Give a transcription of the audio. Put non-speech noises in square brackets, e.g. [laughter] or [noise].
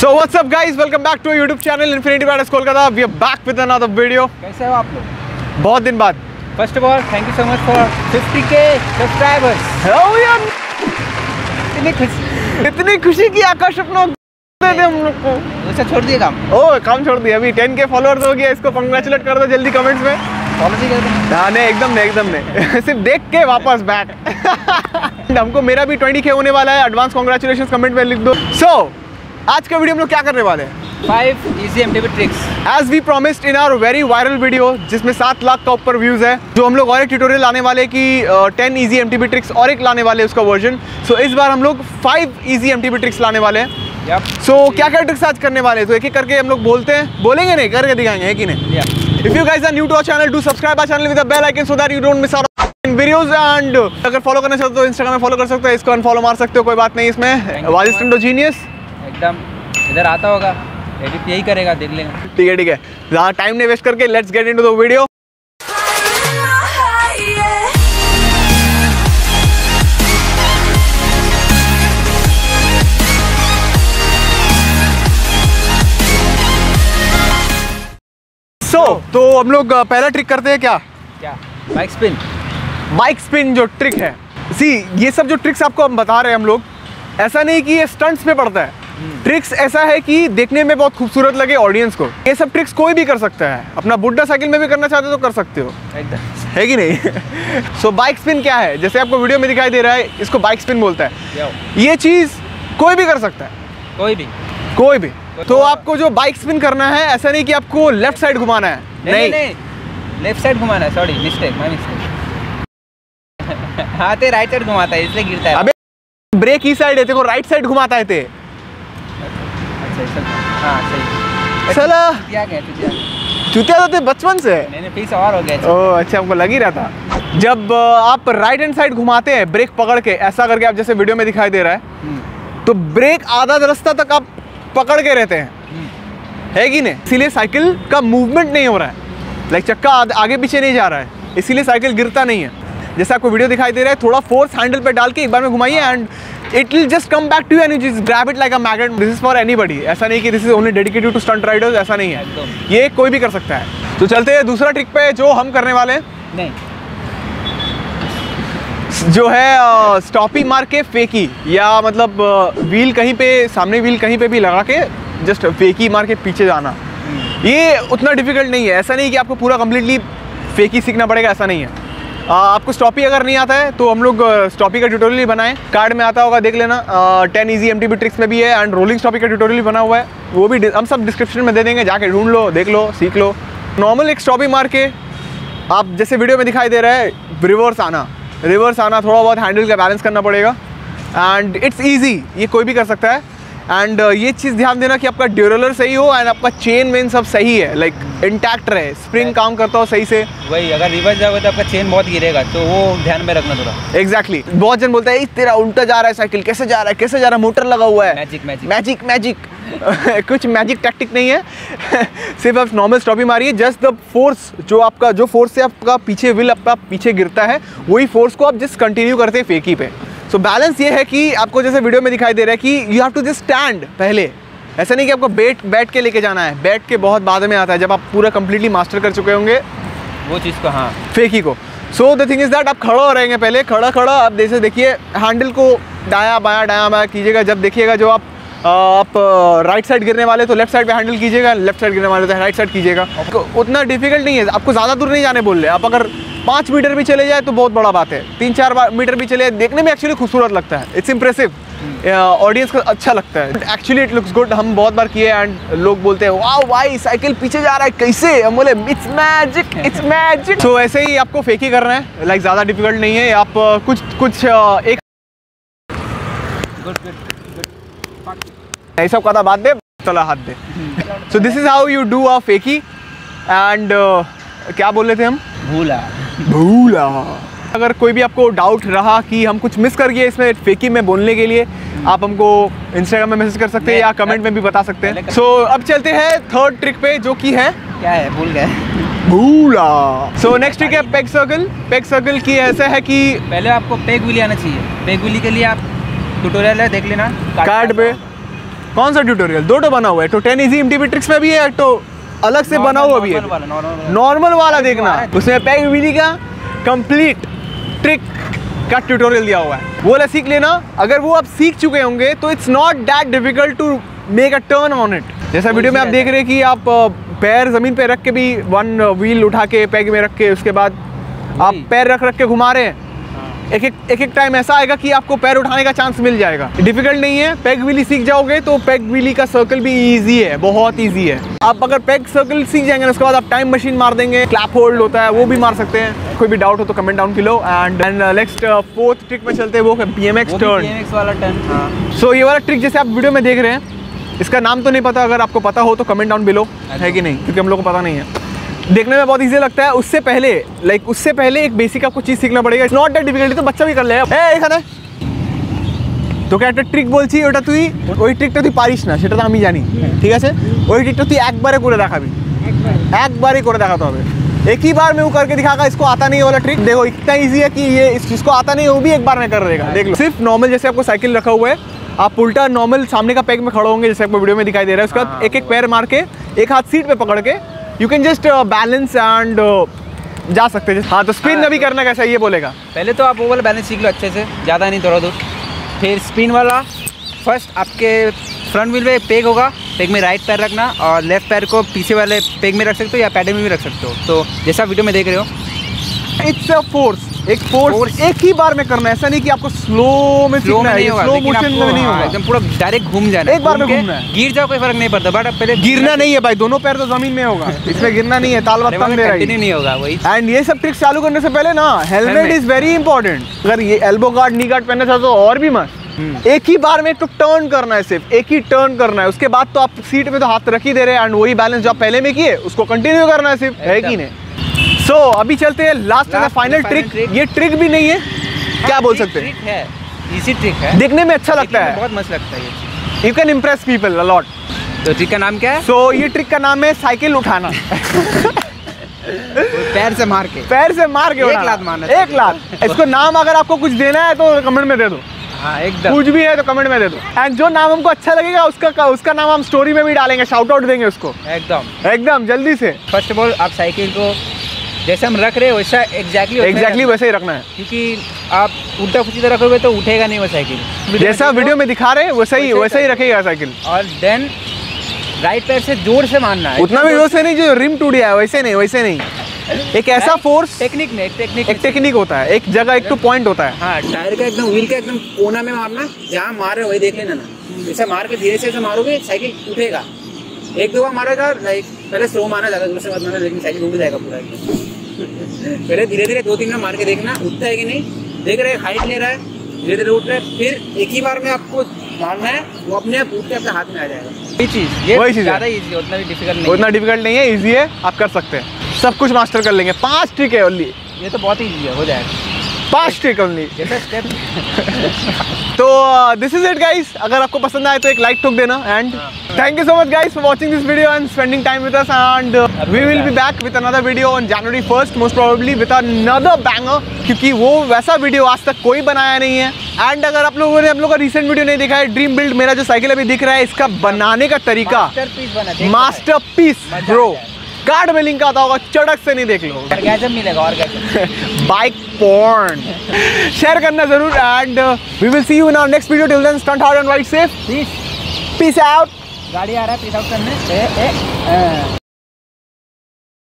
So what's up guys? Welcome back to our YouTube channel Infinity Battles Kolkata. We are back with another video. कैसे हो आप लोग बहुत दिन बाद. First of all thank you so much for 50k subscribers Oh yeah. इतनी खुशी इतनी खुशी की आकाश अपना दे दे हम लोग को. उसे छोड़ दिए काम ओह काम छोड़ दिया अभी 10k फॉलोअर्स हो गया इसको कंग्रेचुलेट कर दो जल्दी कमेंट्स में. कर देना हाँ नहीं एकदम नहीं एकदम नहीं [laughs] सिर्फ़ देख के वापस बैक [laughs] हमको मेरा भी 20k होने वाला है एडवांस कॉन्ग्रेचुलेशन कमेंट में लिख दो सो so, आज का वीडियो हम लोग क्या करने वाले हैं? Five easy MTB tricks as we promised in our very viral video जिसमें सात लाख का ऊपर व्यूज़ है जो हम लोग और एक ट्यूटोरियल लाने वाले कि टेन इजी एम ट्रिक्स और एक लाने वाले उसका वर्जन सो so, इस बार हम लोग फाइव इजी एम ट्रिक्स लाने वाले हैं. सो so, क्या क्या ट्रिक्स आज करने वाले हैं? तो एक एक करके हम लोग बोलते हैं. बोलेंगे नहीं करके दिखाएँगे है कि नहीं? या you guys are new to our channel, do subscribe our channel with the bell icon so that you don't miss out on अगर फॉलो करना चाहते हो तो इंस्टाग्राम में फॉलो कर सकते हो इसको अनफॉलो मार सकते हो कोई बात नहीं इसमें. Thank you वाजिस so टंडो जीनियस एकदम इधर आता होगा एडिट यही करेगा देख लेंगे। ठीक है ठीक है। ज़्यादा टाइम नहीं वेस्ट करके let's get into the video so तो हम लोग पहला ट्रिक करते हैं क्या? क्या? बाइक स्पिन बाइक स्पिन जो ट्रिक है। सी ये सब जो ट्रिक्स आपको हम बता रहे हैं हम लोग ऐसा नहीं कि ये स्टंट्स पे पड़ता है। ट्रिक्स ऐसा है कि देखने में बहुत खूबसूरत लगे ऑडियंस को। ये सब ट्रिक्स कोई भी कर सकता है। अपना बुड्ढा साइकिल में भी करना चाहते हो तो कर सकते हो। एकदम। है कि नहीं? सो बाइक स्पिन क्या है? जैसे आपको वीडियो में दिखाई दे रहा है इसको बाइक स्पिन बोलता है। ये चीज़ कोई भी कर सकता है। कोई भी। कोई भी। तो आपको जो बाइक स्पिन करना है ऐसा नहीं कि आपको लेफ़्ट साइड घुमाना है। नहीं नहीं लेफ़्ट साइड घुमाना है सॉरी मिस्टेक माय मिस्टेक हाँ ते राइट साइड घुमाता है इसलिए गिरता है। अबे ब्रेक ही साइड है को राइट साइड घुमाता है ते। अच्छा हाँ सही साला क्या चुतिया तो ते बचपन से? है मैंने पीस और हो गया ओह अच्छा हमको लग ही रहा था। जब आप राइट हैंड साइड घुमाते हैं ब्रेक पकड़ के ऐसा करके आप जैसे वीडियो में दिखाई दे रहा है हम्म, तो ब्रेक आधा रास्ता तक आप पकड़ के रहते हैं। हम्म, है कि नहीं? इसीलिए साइकिल का मूवमेंट नहीं हो रहा है। लाइक चक्का आगे पीछे नहीं जा रहा है। इसीलिए साइकिल गिरता नहीं है। जैसे आपको वीडियो दिखाई दे रहा है थोड़ा फोर्स हैंडल पे डाल के एक बार में घुमाइए and it will just come back to just grab it like a magnet this is for anybody ऐसा नहीं कि this is only dedicated to stunt riders ऐसा नहीं है। ये कोई भी कर सकता है। तो चलते हैं दूसरा ट्रिक पे जो हम करने वाले हैं। नहीं। जो है स्टॉपी मार के फेकी या मतलब व्हील कहीं पे सामने व्हील कहीं पे भी लगा के जस्ट फेकी मार के पीछे जाना। ये उतना डिफ़िकल्ट नहीं है। ऐसा नहीं कि आपको पूरा कम्प्लीटली फेकी सीखना पड़ेगा ऐसा नहीं है। आपको स्टॉपी अगर नहीं आता है तो हम लोग स्टॉपी का ट्यूटोरियल बनाए। कार्ड में आता होगा, देख लेना। टेन इजी एमटीबी ट्रिक्स में भी है एंड रोलिंग स्टॉपी का ट्यूटोरियल बना हुआ है। वो भी हम सब डिस्क्रिप्शन में दे देंगे, जाके ढूंढ लो, देख लो, सीख लो। नॉर्मल एक स्टॉपी मार के आप जैसे वीडियो में दिखाई दे रहा है रिवर्स आना। रिवर्स आना, थोड़ा बहुत हैंडल का बैलेंस करना पड़ेगा। एंड इट्स ईजी ये कोई भी कर सकता है। एंड ये चीज़ ध्यान देना कि आपका ड्यूरलर सही हो एंड आपका चेन वेन सब सही है लाइक इंटैक्ट रहे। स्प्रिंग काम करता हो सही से। वही अगर रिवर्स जाओगे तो आपका चेन बहुत गिरेगा तो वो ध्यान में रखना थोड़ा। Exactly exactly. बहुत जन बोलते हैं "इस तेरा उल्टा जा रहा है साइकिल कैसे जा रहा है कैसे जा रहा है? मोटर लगा हुआ है। मैजिक मैजिक मैजिक मैजिक कुछ मैजिक टैक्टिक नहीं है। [laughs] सिर्फ़ आप नॉर्मल स्टॉपी मारिए जस्ट द फोर्स जो आपका जो फोर्स से आपका पीछे व्हील आपका पीछे गिरता है वही फोर्स को आप जस्ट कंटिन्यू करते हैं फेकी पे। सो बैलेंस ये है कि आपको जैसे वीडियो में दिखाई दे रहा है कि you have to just stand पहले। ऐसा नहीं कि आपको बैठ बैठ के लेके जाना है। बैठ के बहुत बाद में आता है जब आप पूरा कंप्लीटली मास्टर कर चुके होंगे। वो चीज़ को हाँ। फेकी को। So the thing is that आप खड़ा हो रहेंगे पहले खड़ा खड़ा आप जैसे देखिए हैंडल को डाया बाया डाया बाया कीजिएगा। जब देखिएगा जो आप आप राइट साइड गिरने वाले तो लेफ़्ट साइड पे हैंडल कीजिएगा लेफ़्ट साइड गिरने वाले तो राइट साइड कीजिएगा। आपको उतना डिफ़िकल्ट नहीं है आपको ज़्यादा दूर नहीं जाने बोल रहे आप अगर पाँच मीटर भी चले जाए तो बहुत बड़ा बात है। तीन चार मीटर भी चले देखने में एक्चुअली खूबसूरत लगता है। इट्स इंप्रेसिव ऑडियंस को अच्छा लगता है। एक्चुअली इट लुक्स गुड हम बहुत बार किए एंड लोग बोलते हैं वाह भाई साइकिल पीछे जा रहा है कैसे? हम बोले इट्स मैजिक इट्स मैजिक तो ऐसे ही आपको फेक ही करना है। लाइक ज़्यादा डिफ़िकल्ट नहीं है। आप कुछ कुछ एक गुड गुड ऐसा कदा बात दे चला हाथ दे। So this is how you do a fakie and क्या बोल रहे थे हम? भूला। भूला अगर कोई भी आपको डाउट रहा कि हम कुछ मिस कर गए इसमें फेकी में बोलने के लिए आप हमको इंस्टाग्राम में मैसेज कर सकते हैं या कमेंट में भी बता सकते हैं। सो अब चलते हैं थर्ड ट्रिक पे जो कि है। क्या है? भूल गए। भूला। सो नेक्स्ट ट्रिक है पेग सर्कल पेग सर्कल की ऐसा है कि पहले आपको पेग विली आना चाहिए। पेग विली के लिए आप ट्यूटोरियल है देख लेना। कार्ड पे। कौन सा ट्यूटोरियल दो तो बना हुआ है। तो टेन इजी एमटीबी ट्रिक्स में भी है तो अलग से बना हुआ भी है। नॉर्मल वाला देखना। उसमें पैग विधि का कंप्लीट ट्रिक का ट्यूटोरियल दिया हुआ है। वो वाला सीख लेना। अगर वो आप सीख चुके होंगे तो it's not that difficult to make a turn on it जैसा वीडियो में आप देख रहे हैं कि आप पैर ज़मीन पे रख के भी वन व्हील उठा के पैग में रख के उसके बाद आप पैर रख रख के घुमा रहे हैं। एक एक एक एक टाइम ऐसा आएगा कि आपको पैर उठाने का चांस मिल जाएगा। डिफ़िकल्ट नहीं है पैग व्हीली सीख जाओगे तो पैग व्हीली का सर्कल भी इजी है बहुत इजी है। आप अगर पैग सर्कल सीख जाएँगे ना उसके बाद आप टाइम मशीन मार देंगे क्लैप होल्ड होता है वो भी मार सकते हैं। कोई भी डाउट हो तो comment down below and and next fourth trick में चलते हैं वो बी एम एक्स टर्न वाला टर्न हाँ। सो ये वाला ट्रिक जैसे आप वीडियो में देख रहे हैं इसका नाम तो नहीं पता अगर आपको पता हो तो कमेंट डाउन बिलो है कि नहीं? क्योंकि हम लोग को पता नहीं है। देखने में बहुत इजी लगता है उससे पहले लाइक उससे पहले एक बेसिक आपको चीज सीखना पड़ेगा इट्स नॉट दैट डिफिकल्ट तो बच्चा भी कर लेगा এই এখানে তোকে একটা ট্রিক বলছি ওটা তুই ওই ট্রিকটা তুই পারিস না সেটা তো আমি জানি ঠিক আছে ওই ট্রিকটা তুই একবারে করে দেখাবি একবারই করে देखाते হবে एक ही बार में वो करके दिखागा इसको आता नहीं है वाला ट्रिक देखो इतना इजी है कि ये इस जिसको आता नहीं है वो भी एक बार में कर देगा देख लो सिर्फ नॉर्मल जैसे आपको साइकिल रखा हुआ है आप उल्टा नॉर्मल सामने का पैक में खड़े होंगे जैसे आपको वीडियो में दिखाई दे रहा है उसके बाद एक एक पैर मार के एक हाथ सीट पे पकड़ के you can just balance and जा सकते हैं। हाँ तो स्पिन अभी करना कैसा है ये बोलेगा। पहले तो आप वो वाला बैलेंस सीख लो अच्छे से ज़्यादा नहीं थोड़ा दो फिर स्पिन वाला फ़र्स्ट आपके फ्रंट व्हील पे पेग होगा पेग में राइट पैर रखना और लेफ़्ट पैर को पीछे वाले पेग में रख सकते हो या पैडल में भी रख सकते हो। तो जैसा वीडियो में देख रहे हो इट्स अ फोर्स एक फोर्स एक ही बार में करना है। ऐसा नहीं कि आपको स्लो में स्लो सीखना में है नहीं होगा स्लो मोशन में नहीं हाँ, होगा। एकदम पूरा डायरेक्ट घूम जाना एक बार में घूमना है। गिर जाओ कोई फ़र्क नहीं पड़ता बट पहले गिरना नहीं है भाई दोनों पैर तो ज़मीन में होगा। इसमें गिरना नहीं है ताल बात नहीं होगा वही। एंड ये सब ट्रिक्स चालू करने से पहले ना हेलमेट इज़ वेरी इंपॉर्टेंट अगर ये एल्बो गार्ड नी गार्ड पहनना चाहते हो और भी मस्त। हम्म। एक ही बार में तो टर्न करना है सिर्फ़ एक ही टर्न करना है। उसके बाद तो आप सीट में तो हाथ रख ही दे रहे हैं एंड वही बैलेंस जो आप पहले में किए उसको कंटिन्यू करना है सिर्फ़ है कि नहीं? सो so, अभी चलते हैं लास्ट फाइनल final ट्रिक ये ट्रिक भी नहीं है। क्या हाँ, बोल सकते हैं? है। इजी ट्रिक है। देखने में अच्छा लगता है। बहुत मस्त लगता है you can impress people a lot तो ट्रिक का नाम क्या है? सो so, ये ट्रिक का नाम है साइकिल उठाना। पैर से मार के। पैर से मार के एक। लात मारना एक लात। इसको नाम अगर आपको कुछ देना है तो कमेंट में दे दो। हाँ एकदम। कुछ भी है तो कमेंट में दे दो। एंड जो नाम हमको अच्छा लगेगा उसका उसका नाम हम स्टोरी में भी डालेंगे। शाउट आउट देंगे उसको। एकदम। एकदम जल्दी से। फ़र्स्ट ऑफ़ ऑल आप साइकिल को जैसे हम रख रहे हैं वैसा एग्जैक्टली एग्जैक्टली वैसे ही रखना है। क्योंकि आप उल्टा सीधा रखोगे तो उठेगा नहीं वो साइकिल। जैसा वीडियो में दिखा रहे हैं वैसा ही वैसे ही रखेगा। साइकिल। और देन राइट पैर से ज़ोर से मारना है। उतना भी ज़ोर से नहीं जो रिम टूट गया है वैसे नहीं वैसे नहीं। एक ऐसा फोर्स टेक्निक में टेक्निक एक टेक्निक होता है एक जगह एक टू पॉइंट होता है। हाँ टायर का एकदम व्हील का एकदम कोना में मारना जहाँ मार रहे वही देख लेना ना। जैसे मार के धीरे से ऐसे मारोगे साइकिल उठेगा। एक दो बार मारेगा लाइक पहले स्लो मारना ज़्यादा दूर से मत मारना लेकिन साइकिल उठ जाएगा पूरा पहले धीरे धीरे दो तीन बार मार के देखना उठता है कि नहीं? देख रहे हाइट ले रहा है धीरे धीरे उठ रहा है फिर एक ही बार में आपको मारना है वो अपने आप उठ के आपके हाथ में आ जाएगा। ये चीज़ ये वही चीज़ है। ज़्यादा इजी उतना भी डिफ़िकल्ट नहीं उतना डिफ़िकल्ट नहीं है इजी है आप कर सकते हैं। सब कुछ मास्टर कर लेंगे। पाँच ट्रिक है ओनली ये तो बहुत ईजी है हो जाएगा। पाँच ट्रिक ओनली जैसे स्टेप [laughs] तो दिस इज़ इट गाइस अगर आपको पसंद आए तो एक लाइक ठोक देना and thank you so much guys for watching this video and spending time with us and we will be back with another video on January first most probably with another banger क्योंकि वो वैसा video आज तक कोई बनाया नहीं है. And अगर आप लोगों ने हम लोग का रिसेंट वीडियो नहीं देखा है ड्रीम बिल्ड मेरा जो साइकिल अभी दिख रहा है इसका बनाने का तरीका मास्टरपीस बना देख मास्टर पीस ब्रो कार्ड में लिंक आता होगा चड़क से नहीं देख लो। मिलेगा बाइक पॉर्न शेयर करना ज़रूर and we will see you in our next video till then stunt hard and white safe peace peace out गाड़ी आ रहा है पीस आउट करने। ए, ए, ए।